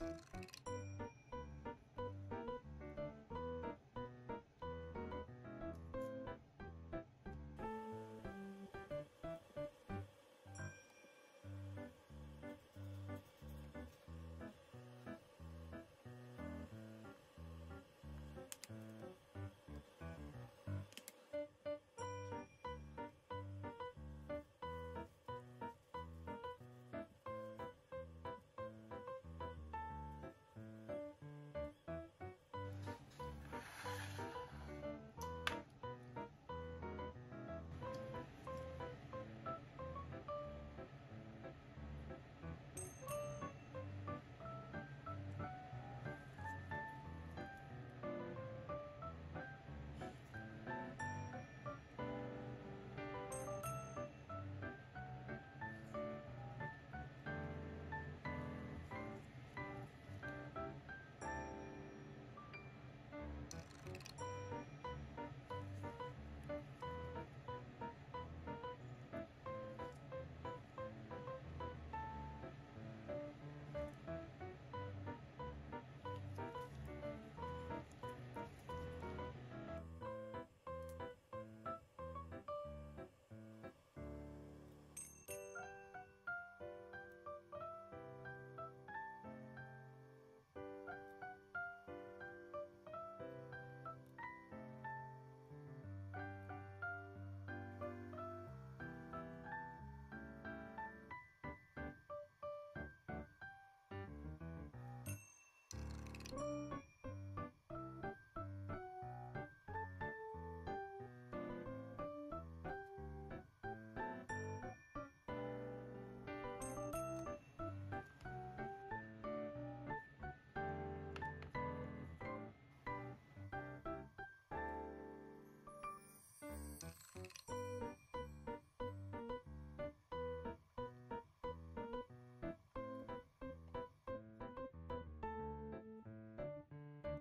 Música